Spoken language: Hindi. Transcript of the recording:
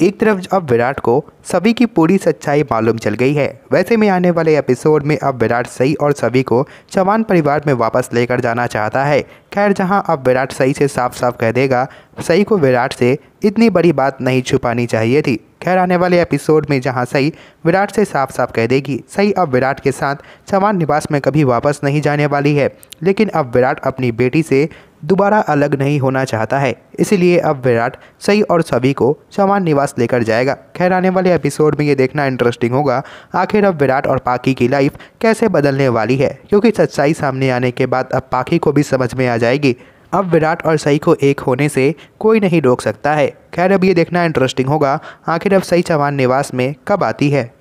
एक तरफ़ अब विराट को सभी की पूरी सच्चाई मालूम चल गई है। वैसे में आने वाले एपिसोड में अब विराट सही और सभी को चौहान परिवार में वापस लेकर जाना चाहता है। खैर, जहाँ अब विराट सही से साफ़ साफ़ कह देगा, सही को विराट से इतनी बड़ी बात नहीं छुपानी चाहिए थी। खैर, आने वाले एपिसोड में जहाँ सही विराट से साफ़ साफ़ कह देगी, सही अब विराट के साथ चौहान निवास में कभी वापस नहीं जाने वाली है। लेकिन अब विराट अपनी बेटी से दोबारा अलग नहीं होना चाहता है। इसीलिए अब विराट सही और सभी को चौहान निवास लेकर जाएगा। खैर आने वाले एपिसोड में ये देखना इंटरेस्टिंग होगा, आखिर अब विराट और पाकी की लाइफ कैसे बदलने वाली है? क्योंकि सच्चाई सामने आने के बाद अब पाकी को भी समझ में आ जाएगी। अब विराट और सही को एक होने से कोई नहीं रोक सकता है। खैर, अब ये देखना इंटरेस्टिंग होगा, आखिर अब सही चौहान निवास में कब आती है?